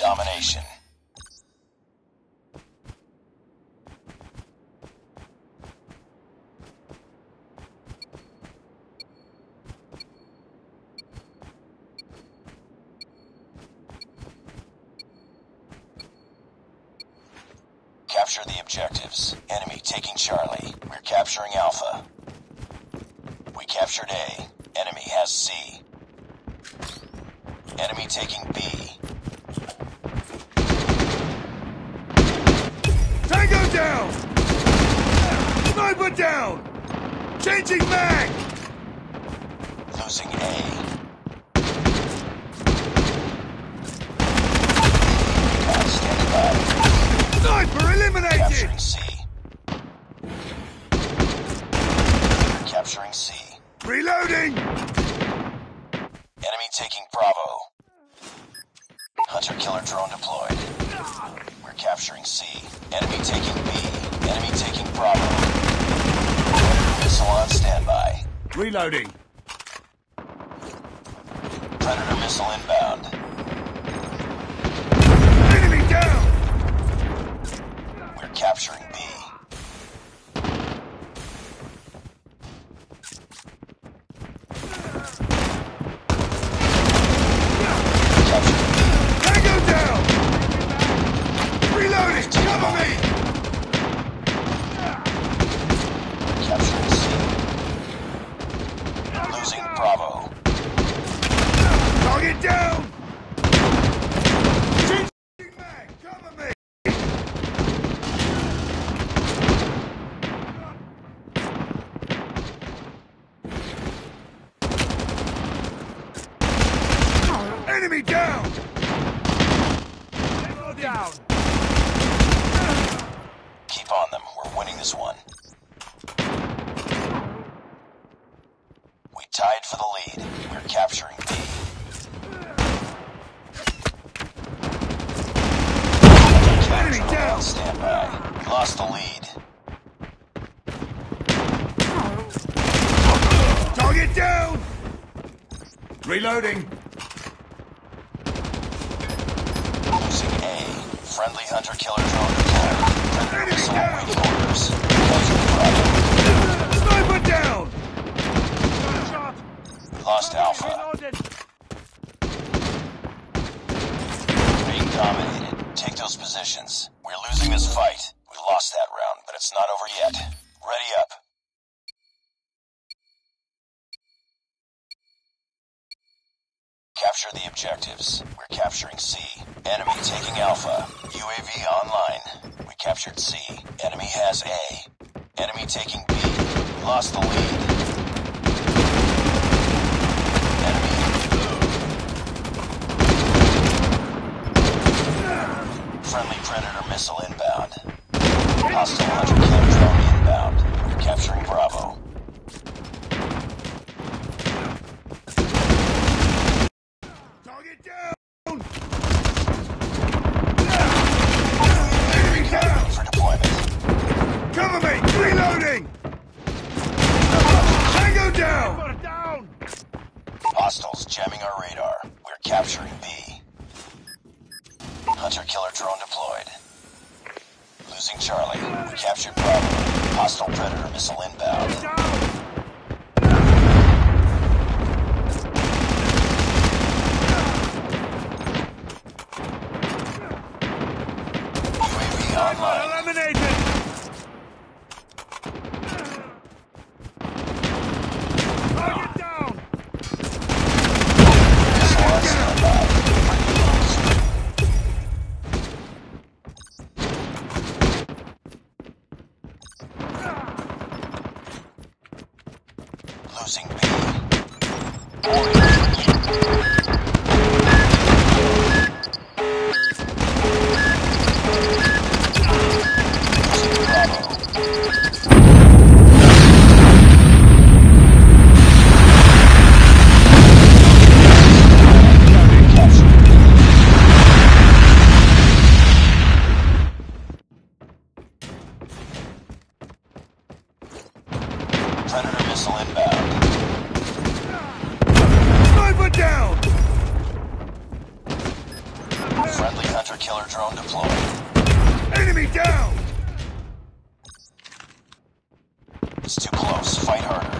domination. Capture the objectives. Enemy taking Charlie. We're capturing Alpha. We captured A. Enemy has C. Enemy taking B. down! Sniper down! Changing mag! Losing A. God, standing by. Sniper eliminated! Capturing C. Capturing C. Reloading! Enemy taking Bravo. Hunter killer drone deployed. Capturing C. Enemy taking B. Enemy taking Bravo. Predator missile on standby. Reloading! Predator missile inbound. Enemy down! We're. Capturing B. Tango down! Reloading! Cover me! Capturing C. Losing Bravo. Target down! Changing mag! Cover me! Enemy down! Down! Keep on them. We're winning this one. We tied for the lead. We're capturing B. Enemy Drone down! on standby. We lost the lead. Target down! Reloading! Losing A. Friendly hunter killer drone deployed. Predator Enemy missile awaiting orders. Sniper down! Lost Alpha. Being dominated. Take those positions. We're losing this fight. We lost that round, but it's not over yet. Capture the objectives. We're capturing C. Enemy taking Alpha. UAV online. We captured C. Enemy has A. Enemy taking B. Lost the lead. Enemy Friendly Predator missile inbound. Hunter killer drone deployed. Losing Charlie. We captured Bravo. Hostile Predator missile inbound. Down! UAV online. Eliminated! Target down! Missile on standby. Losing B. drone deployed. Enemy down! It's too close. Fight harder.